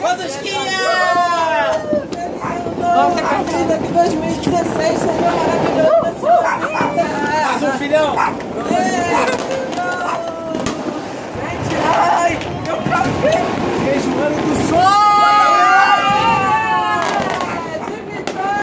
Quantos que Nossa partida que 2016 seria maravilhosa. Mais um filhão. É.